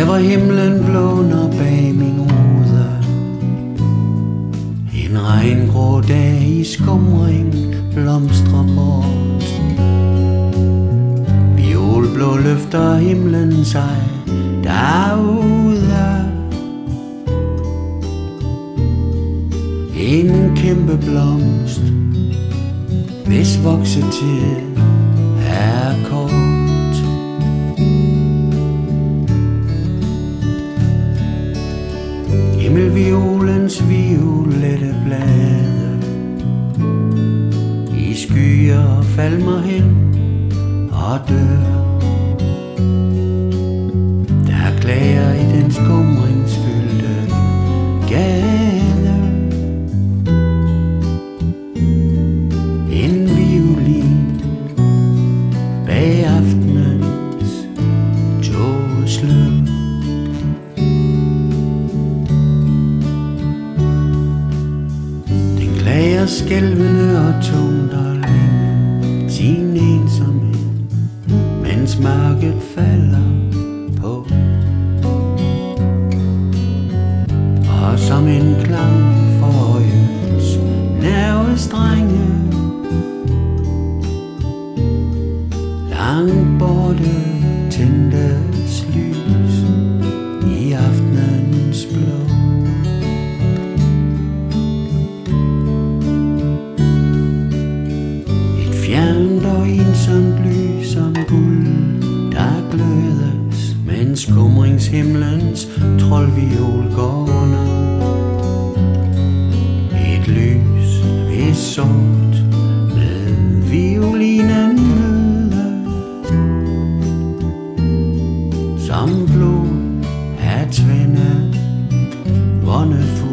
fra himlen blåner bag min rude En regngrå dag i skumring blomstrer bort. Violblå løfter himlen sig derude. En kæmpe blomst Hvis voksetid til violens violette blade. I skyer falmer hen og dør. Der klager i den skumringsfyldte gade. En violin bag aftenen Den skælvende og tungt og længe. Sin ensomhed Mens mørket falder på. Og som en klang for øjens nervestrenge Langt borte tændte som bly, som guld, der glødes, mens skumringshimlens troldviol går under. Et lys, hvis sort, med violinen mødes, som blod at tvinde, vondefuld.